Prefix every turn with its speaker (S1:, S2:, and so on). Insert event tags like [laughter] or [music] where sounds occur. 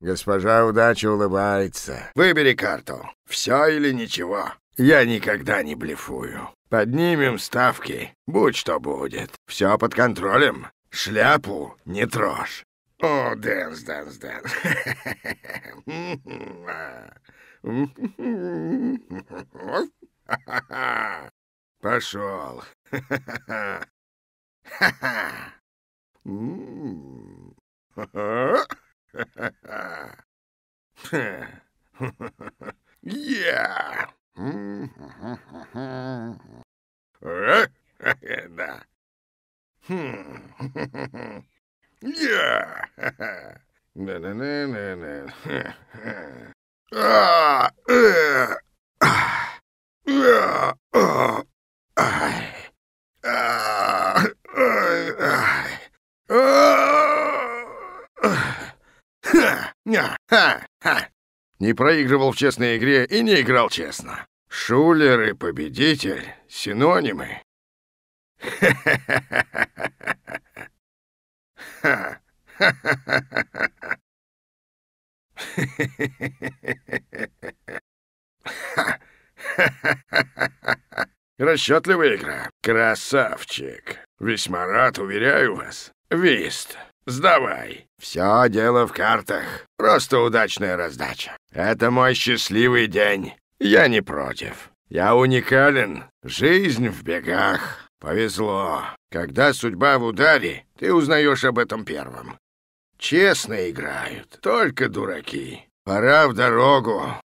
S1: Госпожа удача улыбается. Выбери карту. Все или ничего. Я никогда не блефую. Поднимем ставки. Будь что будет. Все под контролем. Шляпу не трожь. О, dance, dance, dance. Пошел. Я. [laughs] yeah. Hmm. [laughs] yeah. [laughs] ah! Ха, ня, ха, ха. Не проигрывал в честной игре и не играл честно. Шулер и победитель — синонимы. Расчетливая игра. Красавчик. Весьма рад, уверяю вас. Вист, сдавай. Все дело в картах. Просто удачная раздача. Это мой счастливый день. Я не против. Я уникален. Жизнь в бегах. Повезло. Когда судьба в ударе, ты узнаешь об этом первым. Честно играют, только дураки. Пора в дорогу.